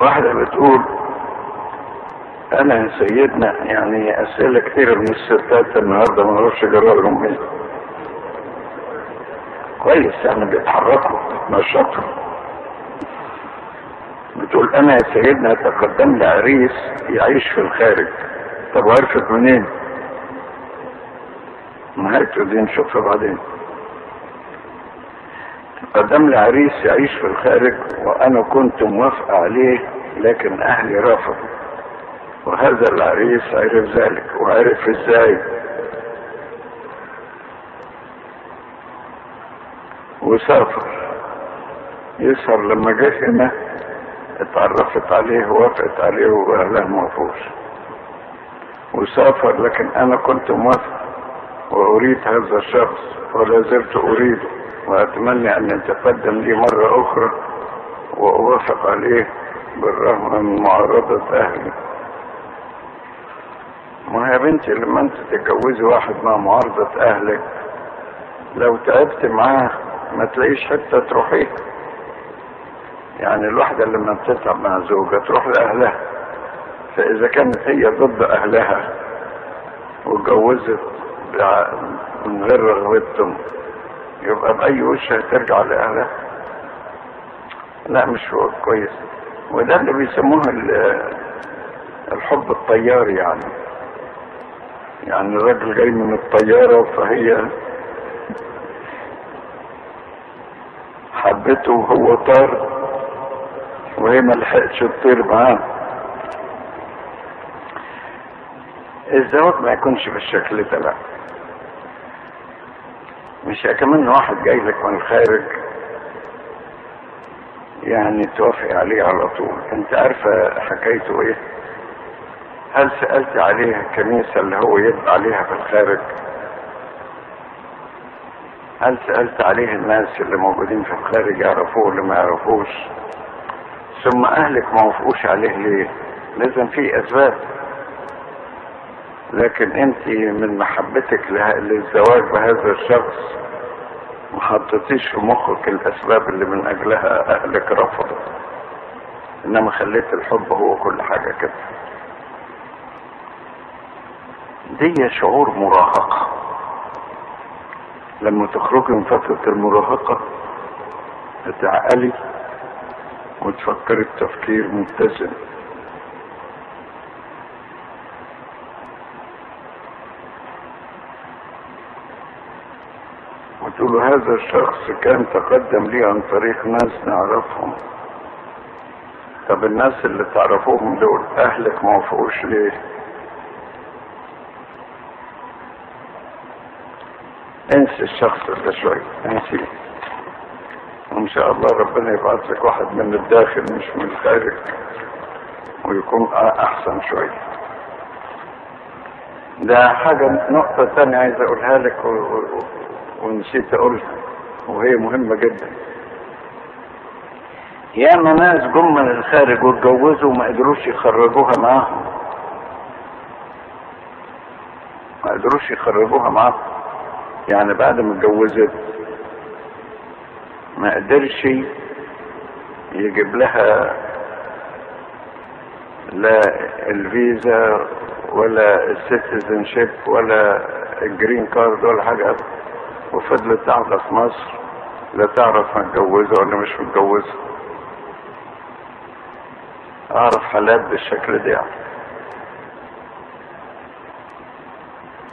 واحدة بتقول أنا يا سيدنا يعني أسئلة كتير من الستات النهاردة ما أعرفش جرالهم إيه. كويس يعني بيتحركوا بيتنشطوا. بتقول أنا يا سيدنا تقدم لي عريس يعيش في الخارج. طب عرفت منين؟ نهايته دي نشوفها بعدين. تقدم لي عريس يعيش في الخارج وأنا كنت موافقة عليه لكن أهلي رفضوا. وهذا العريس عرف ذلك وعرف إزاي. وسافر. يسهر لما جه هنا اتعرفت عليه ووافقت عليه وأهلها موافقوش وسافر لكن أنا كنت موافق وأريد هذا الشخص ولا زلت أريده. وأتمنى أن يتقدم لي مرة أخرى وأوافق عليه بالرغم من معارضة أهلي. ما يا بنتي لما أنت تتجوزي واحد مع معارضة أهلك لو تعبت معاه ما تلاقيش حتة تروحيها يعني الواحدة لما بتتعب مع زوجها تروح لأهلها. فإذا كانت هي ضد أهلها واتجوزت من غير رغبتهم يبقى بأي وش هترجع لأهلها؟ لا مش كويس. وده اللي بيسموه الحب الطياري يعني. يعني الراجل جاي من الطيارة فهي حبته وهو طار وهي ما لحقتش تطير معاه. الزواج ما يكونش بالشكل ده لا. مش كمان واحد جاي لك من الخارج يعني توافق عليه على طول. أنت عارفة حكايته إيه؟ هل سألت عليها الكنيسة اللي هو يدعى عليها في الخارج؟ هل سألت عليه الناس اللي موجودين في الخارج يعرفوه ولا ما يعرفوش؟ ثم أهلك ما وافقوش عليه ليه؟ لازم في أسباب. لكن انت من محبتك للزواج بهذا الشخص ما حطيتيش في مخك الأسباب اللي من أجلها أهلك رفضوا. إنما خليت الحب هو كل حاجة كده. دي شعور مراهقة. لما تخرجي من فترة المراهقة تتعقلي وتفكري بتفكير متزن. وتقول هذا الشخص كان تقدم لي عن طريق ناس نعرفهم. طب الناس اللي تعرفوهم دول أهلك ما وافقوش ليه؟ انسي الشخص ده شوية انسيه وان شاء الله ربنا يبعث لك واحد من الداخل مش من الخارج ويكون أحسن شوية ده حاجة نقطة تانية عايز أقولها لك و... و... ونسيت اقولها وهي مهمة جدا. ياما ناس جم من الخارج واتجوزوا وما قدروش يخرجوها معاهم. ما قدروش يخرجوها معاهم. يعني بعد ما اتجوزت ما قدرش يجيب لها لا الفيزا ولا ال citizenship ولا ال green card ولا حاجة. وفضلت قاعدة في مصر لا تعرف متجوزة ولا مش متجوزة أعرف حالات بالشكل ده يعني.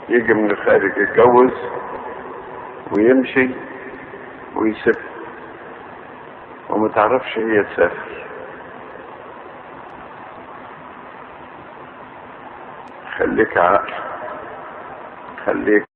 يجي من الخارج يتجوز ويمشي ويسيب وما تعرفش هي تسافر. خليك عقل خليك